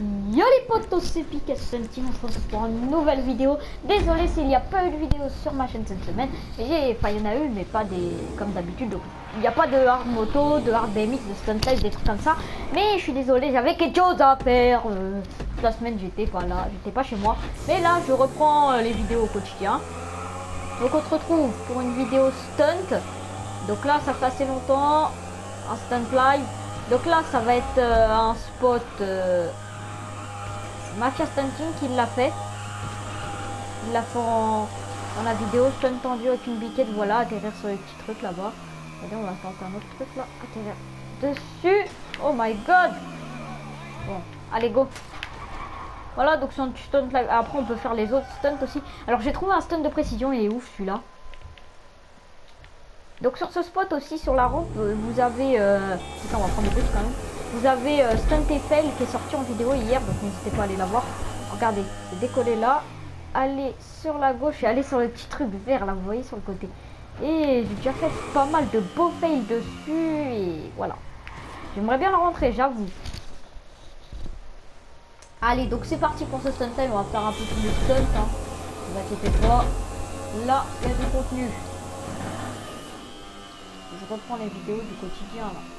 Yo les potos, c'est Pic on se retrouve pour une nouvelle vidéo. Désolé s'il n'y a pas eu de vidéo sur ma chaîne cette semaine. Enfin, il y en a eu, mais pas des comme d'habitude. Donc, il n'y a pas de hard moto, de hard BMX, de stunt life, des trucs comme ça. Mais je suis désolé, j'avais quelque chose à faire. Euh, toute la semaine, j'étais pas là, j'étais pas chez moi. Mais là, je reprends euh, les vidéos au quotidien. Donc, on se retrouve pour une vidéo stunt. Donc là, ça fait assez longtemps. Un stunt live. Donc là, ça va être euh, un spot. Euh, Mafia Stunting qui l'a fait. Il l'a fait en, la vidéo stun tendu avec une biquette. Voilà, atterrir sur les petits trucs là-bas. Allez, on va tenter un autre truc là. Atterrir dessus. Oh my god. Bon, allez, go. Voilà, donc son stunt là. Après, on peut faire les autres stunts aussi. Alors, j'ai trouvé un stunt de précision. Il est ouf celui-là. Donc sur ce spot aussi sur la rampe, vous avez, euh... Putain, on va prendre des quand même. Vous avez euh, Stunt Eiffel qui est sorti en vidéo hier, donc n'hésitez pas à aller la voir. Regardez, c'est décollé là, allez sur la gauche et allez sur le petit truc vert là, vous voyez sur le côté. Et j'ai déjà fait pas mal de beaux fails dessus et voilà. J'aimerais bien le rentrer, j'avoue. Allez, donc c'est parti pour ce stunt time, on va faire un peu plus de stunt. Hein. Ne vous inquiétez pas. Là, il y a du contenu je reprends les vidéos du quotidien là.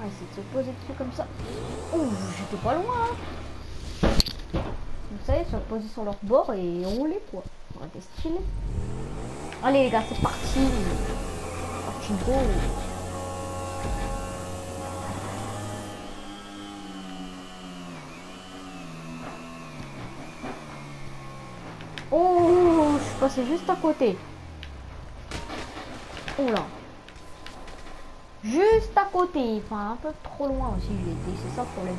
On va essayer de se poser dessus comme ça. Oh, j'étais pas loin. Hein. Vous savez, se poser sur leur bord et rouler quoi. Ça été stylé. Allez les gars, c'est parti. Parti go. Oh, je suis passé juste à côté. Oula. Juste à côté. Enfin, un peu trop loin aussi, j'ai été. C'est ça le problème.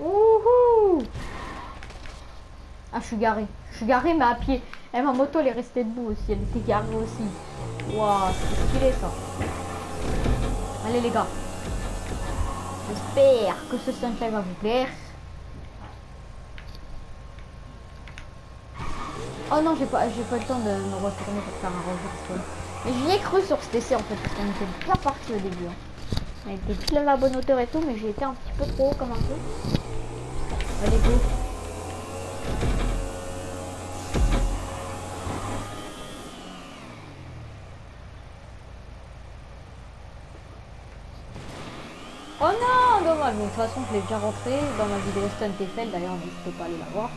Ouhou Ah, je suis garé. Je suis garé, mais à pied. Et eh, ma moto, elle est restée debout aussi. Elle était garée aussi. Waouh, c'est stylé ça. Allez les gars. J'espère que ce stunt va vous plaire. Oh non, j'ai pas, j'ai pas le temps de me retourner pour faire un reverse. Mais j'y ai cru sur ce essai en fait, parce qu'on était bien parti au début. Hein. On était pile à la bonne hauteur et tout, mais j'ai été un petit peu trop haut comme un peu. Allez, go. Oh non, dommage. de toute façon, je l'ai déjà rentré dans ma vidéo Stunt Eiffel. D'ailleurs, n'hésitez pas à aller la voir.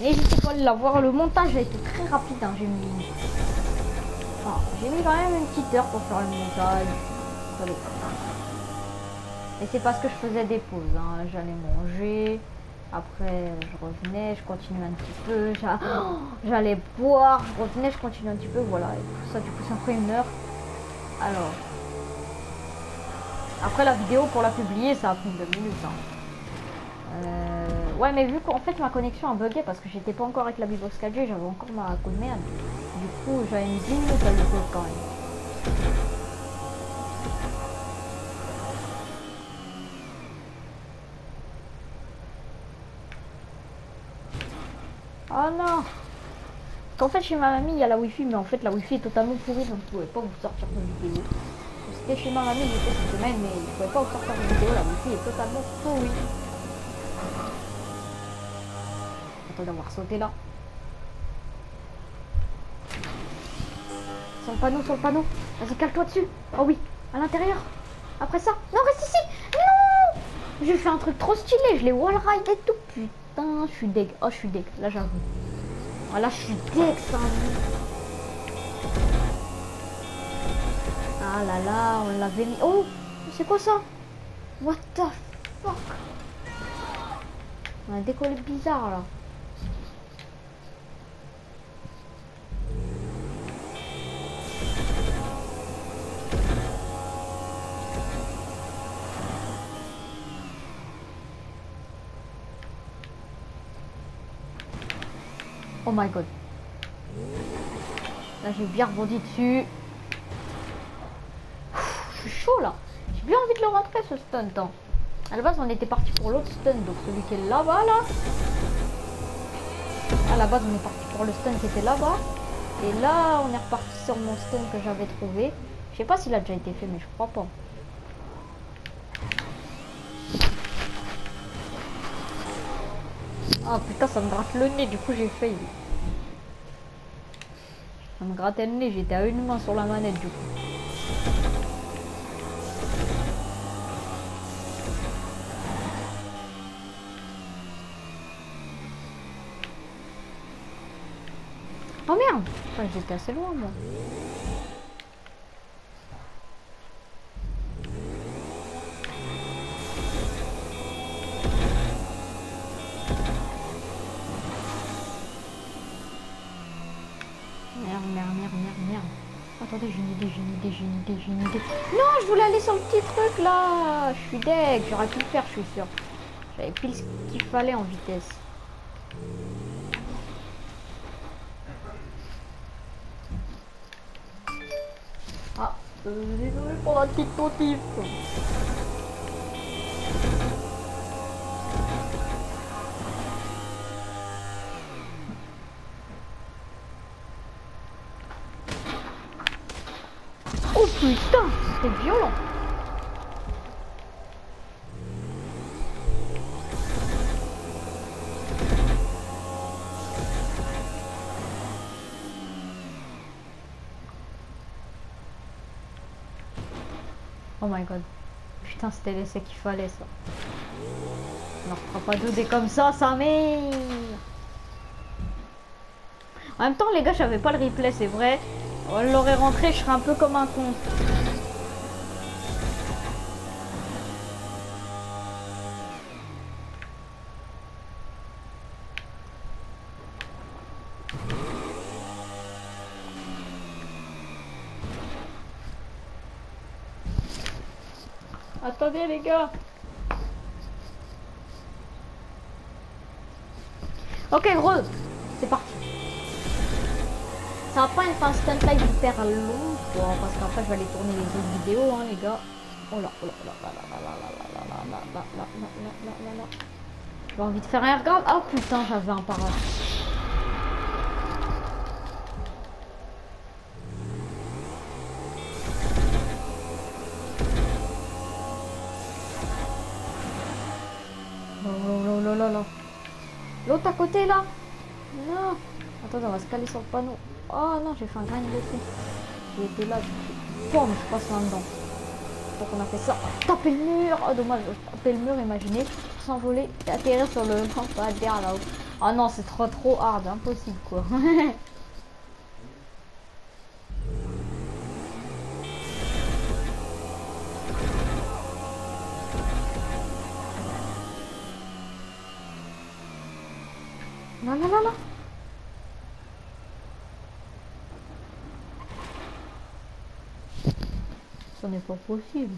N'hésitez pas à la voir. Le montage a été très rapide. Hein. J'ai mis... Enfin, j'ai mis quand même une petite heure pour faire le montage. Et c'est parce que je faisais des pauses. Hein. J'allais manger. Après, je revenais, je continuais un petit peu, j'allais boire, je revenais, je continuais un petit peu, voilà. Et tout ça, du coup, ça me une heure. Alors. Après, la vidéo, pour la publier, ça a pris deux minutes. Hein. Euh, ouais, mais vu qu'en fait, ma connexion a bugué parce que j'étais pas encore avec la Bibox 4G, j'avais encore ma code merde. Du coup, j'avais mis 10 minutes à le quand même. Non Qu'en fait chez ma mamie il y a la wifi mais en fait la wifi est totalement pourrie donc je pouvais pas vous sortir de vidéo. C'était chez ma mamie j'étais cette semaine mais je pouvais pas vous sortir de vidéo, la wifi est totalement pourrie. Attends d'avoir sauté là. Sur le panneau, sur le panneau. Vas-y cale-toi dessus. Oh oui, à l'intérieur. Après ça. Non reste ici Non J'ai fait un truc trop stylé, je l'ai wall ride et tout. Putain je suis deg. Oh, je suis deg. Là, j'avoue. Oh, là, je suis deg, ça. Ah là là, on l'avait mis. Oh, c'est quoi ça? What the fuck? On a décollé bizarre, là. Oh my god. Là, j'ai bien rebondi dessus. je suis chaud là. J'ai bien envie de le rentrer ce stunt. Hein. À la base, on était parti pour l'autre stun, donc celui qui est là-bas, là. À la base, on est parti pour le stun qui était là-bas. Et là, on est reparti sur mon stun que j'avais trouvé. Je sais pas s'il a déjà été fait, mais je crois pas. Ah putain, ça me gratte le nez, du coup j'ai failli. Ça me grattait le nez, j'étais à une main sur la manette du coup. Oh merde J'étais assez loin moi. Merde, merde, merde, merde, merde. Attendez, j'ai une j'ai une idée, j'ai une idée. Non, je voulais aller sur le petit truc là. Je suis deg, j'aurais pu le faire, je suis sûr. J'avais pile ce qu'il fallait en vitesse. Ah, euh, désolé pour la petite notif. Oh putain, c'est violent. Oh my god. Putain, c'était l'essai qu'il fallait ça. On ne fera pas deux dés comme ça, ça mais. En même temps, les gars, j'avais pas le replay, c'est vrai. On l'aurait rentré, je serais un peu comme un con. Attendez les gars. Ok parti. Ça va pas être un live hyper long, quoi, parce qu'après je vais aller tourner les autres vidéos, hein, les gars. Oh là, oh là, oh là, là, là, là, là, là, là, là, là, là, là, là. J'ai envie de faire un regard. Oh putain, j'avais un. Oh là. L'autre à côté là. Non. Attends, on va se caler sur le panneau. Oh non, j'ai fait un grain d'essai. J'ai été là, Pomme, je passe là-dedans. Donc on a fait ça. Taper le mur. Oh dommage, taper le mur, imaginez. S'envoler et atterrir sur le lampadaire là-haut. Ah non, c'est trop trop hard, impossible quoi. Non, non, non, non. Ce n'est pas possible.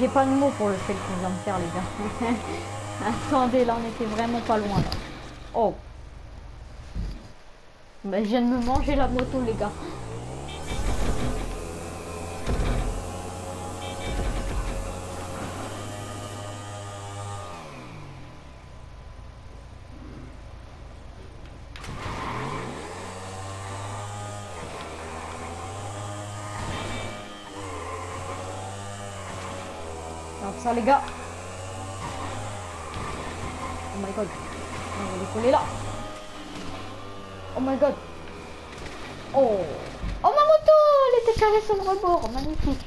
J'ai pas de mots pour le fait qu'on vient de faire, les gars. Attendez, là, on était vraiment pas loin. Oh. Bah, je viens de me manger la moto, les gars. Ça, les gars. Oh my god. On va décoller là. Oh my god. Oh. Oh ma moto Elle était calée sur le rebord. Magnifique.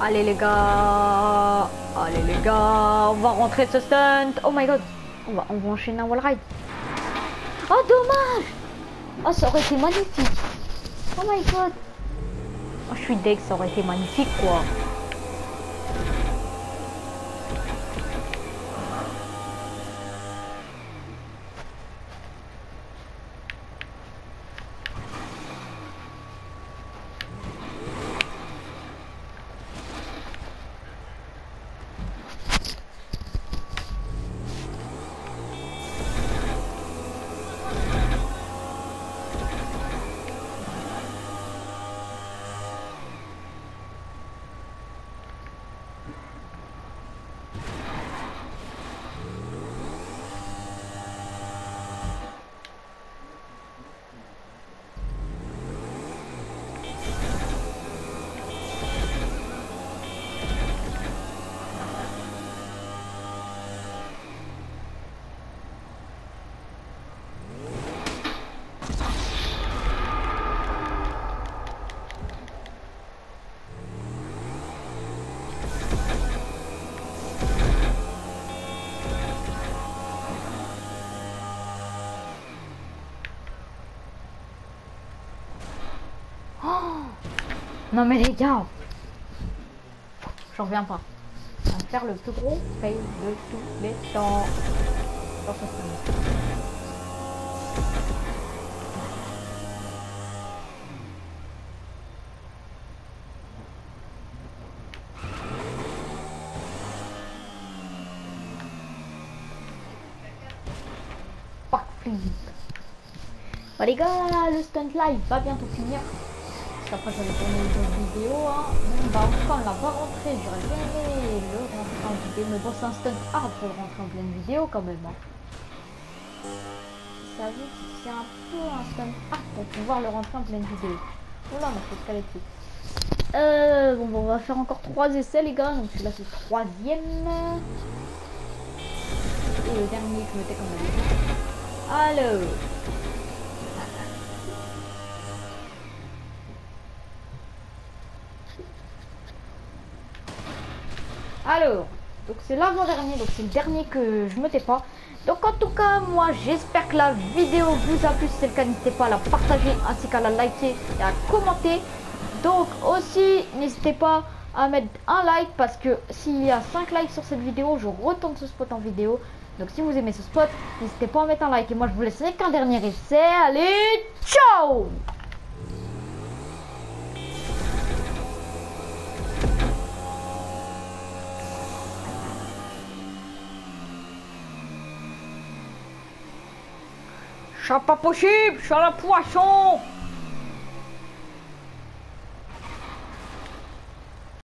Allez les gars. Allez les gars. On va rentrer ce stunt. Oh my god. On va, on va enchaîner un wall ride. Oh dommage. Oh ça aurait été magnifique. Oh my god. Je suis deg, ça aurait été magnifique quoi. Non mais les gars, j'en reviens pas. On va faire le plus gros fail de tous les temps. Bon les gars, le stunt live va bientôt finir. Parce qu'après j'allais tourner une autre vidéo. Hein. Bah en tout cas on l'a pas rentré. J'aurais bien aimé le rentrer en vidéo. Mais bon c'est un stunt hard pour le rentrer en pleine vidéo quand même. Hein. Vous savez, c'est un peu un stunt hard pour pouvoir le rentrer en pleine vidéo. Oula, on a fait escaler dessus. Euh, bon, bon, on va faire encore trois essais les gars. Donc celui-là c'est le troisième. Et le dernier que je mettais comme. Alors. Alors, donc c'est l'avant-dernier, donc c'est le dernier que je me tais pas. Donc en tout cas, moi j'espère que la vidéo vous a plu. Si c'est le cas, n'hésitez pas à la partager ainsi qu'à la liker et à commenter. Donc aussi, n'hésitez pas à mettre un like parce que s'il y a 5 likes sur cette vidéo, je retourne ce spot en vidéo. Donc si vous aimez ce spot, n'hésitez pas à mettre un like. Et moi je vous laisse avec un dernier essai. Allez, ciao Suis pas possible, je suis à la poisson